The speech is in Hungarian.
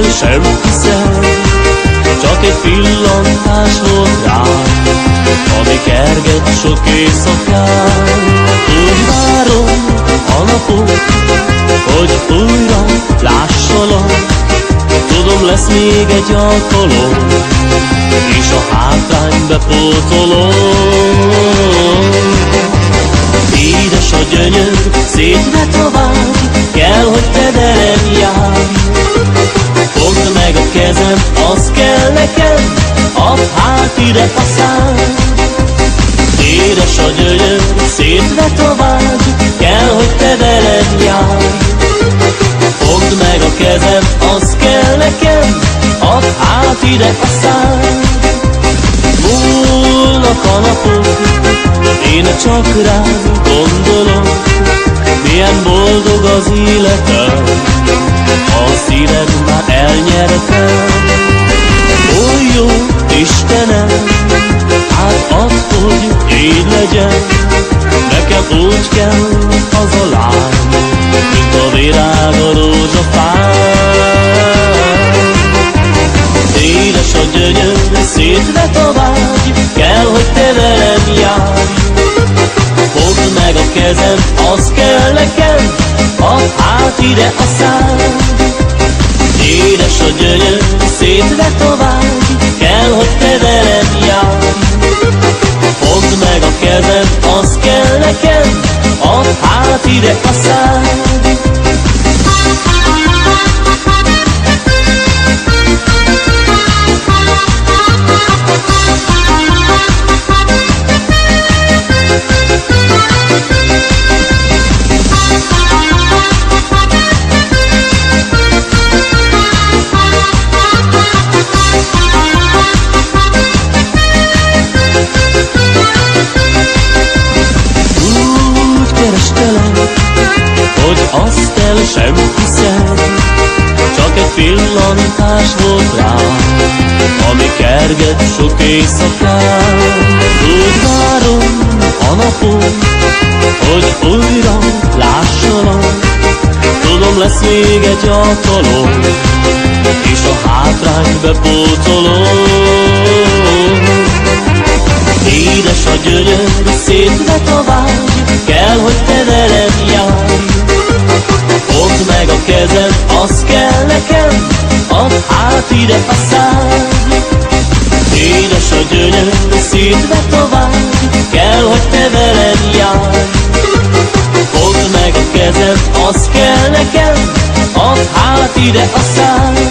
el, sem hiszem Csak egy pillantás volt rám Ami kerget sok éjszakán. Úgy várom a napot Hogy újra lássalak. Tudom lesz még egy alkalom És a hátrány bepótolom Édes a gyönyör, szétvet a vágy Kell, hogy te kezem, az kell nekem Add hát ide a szám Édes a gyönyör, a vágy Kell, hogy te velem járj Fogd meg a kezem, az kell nekem Add hát ide a szám Múlnak a napok Én csak rád gondolom Milyen boldog az életem. A szíved már elnyertem legyen. Nekem úgy kell az a lány Mint a virág a rózsafán Édes a gyönyör, szétvet a Kell, hogy te velem járj. Fogd meg a kezem, az kell nekem Add hát ide a szám Édes a gyönyör, szétvet a vágy hogy azt el sem hiszem, csak egy pillantás volt rám, ami kerget sok éjszakán. Úgy várom a napon, hogy újra lássalak, tudom lesz még egy alkalom, és a hátrány bepótolom. Édes a gyönyör, szétvet a vágy, kell, hogy add hát ide a szám. Édes a gyönyör, szétvet a vágy, kell, hogy te velem járj. Fogd meg a kezem, az kell nekem, add hát ide a szám.